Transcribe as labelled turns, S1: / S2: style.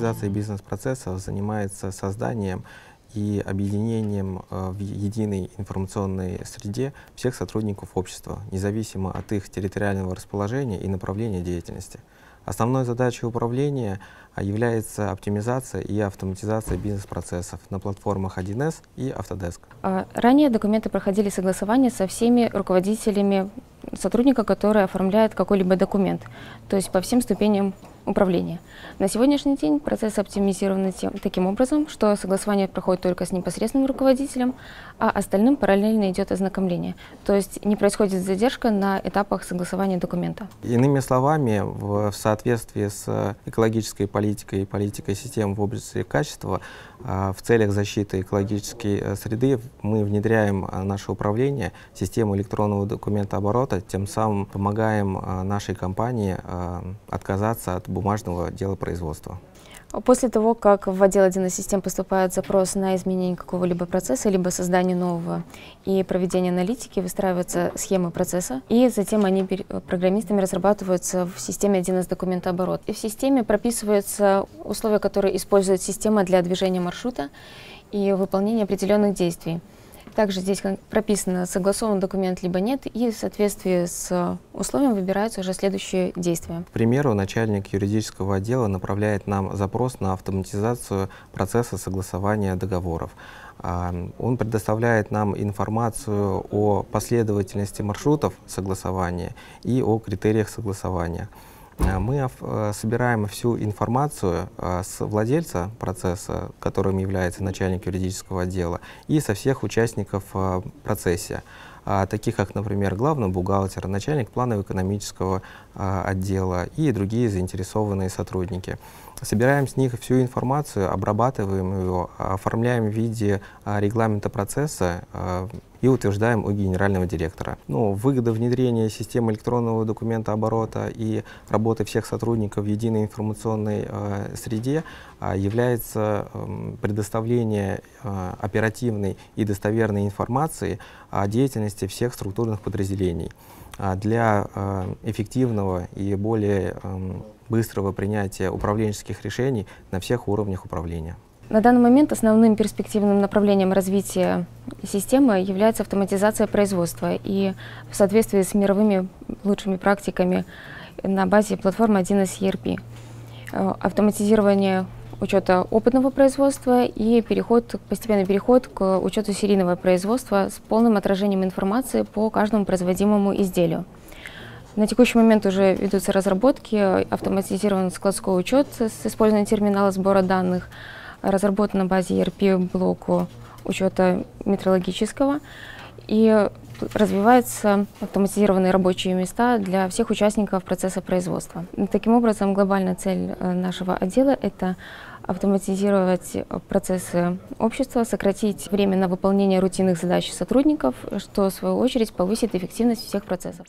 S1: Автоматизация бизнес-процессов занимается созданием и объединением э, в единой информационной среде всех сотрудников общества, независимо от их территориального расположения и направления деятельности. Основной задачей управления а, является оптимизация и автоматизация бизнес-процессов на платформах 1С и Autodesk.
S2: А, ранее документы проходили согласование со всеми руководителями сотрудника, который оформляет какой-либо документ, то есть по всем ступеням управления. На сегодняшний день процесс оптимизирован таким образом, что согласование проходит только с непосредственным руководителем, а остальным параллельно идет ознакомление. То есть не происходит задержка на этапах согласования документа.
S1: Иными словами, в, соответствии с экологической политикой и политикой систем в области качества, а, в целях защиты экологической э, среды мы внедряем а, наше управление систему электронного документа оборота, тем самым помогаем а, нашей компании отказаться от бумажного дела производства.
S2: После того, как в отдел 1 систем поступает запрос на изменение какого-либо процесса, либо создание нового и проведение аналитики, выстраиваются схемы процесса, и затем они программистами разрабатываются в системе 1С документооборот. И в системе прописываются условия, которые использует система для движения маршрута и выполнения определенных действий. Также здесь прописано, согласован документ либо нет, и в соответствии с условием выбираются уже следующие действия.
S1: К примеру, начальник юридического отдела направляет нам запрос на автоматизацию процесса согласования договоров. А, он предоставляет нам информацию о последовательности маршрутов согласования и о критериях согласования. Э, мы э, собираем всю информацию э, с владельца процесса, которым является начальник юридического отдела, и со всех участников в процессе таких как, например, главный бухгалтер, начальник планово-экономического отдела и другие заинтересованные сотрудники. Собираем с них всю информацию, обрабатываем ее, оформляем в виде а, регламента процесса а, и утверждаем у генерального директора. Ну, выгода внедрения системы электронного документа оборота и работы всех сотрудников в единой информационной среде является предоставление оперативной и достоверной информации о деятельности всех структурных подразделений. Для э, эффективного и более быстрого принятия управленческих решений на всех уровнях управления.
S2: На данный момент основным перспективным направлением развития системы является автоматизация производства. И в соответствии с мировыми лучшими практиками на базе платформы 1С ERP. Э, автоматизирование учета опытного производства и переход, постепенный переход к учету серийного производства с полным отражением информации по каждому производимому изделию. На текущий момент уже ведутся разработки, автоматизирован складской учет с использованием терминала сбора данных, разработан на базе ERP-блоку учета метрологического и развиваются автоматизированные рабочие места для всех участников процесса производства. Таким образом, глобальная цель э, нашего отдела – это автоматизировать процессы общества, сократить время на выполнение рутинных задач сотрудников, что в свою очередь повысит эффективность всех процессов.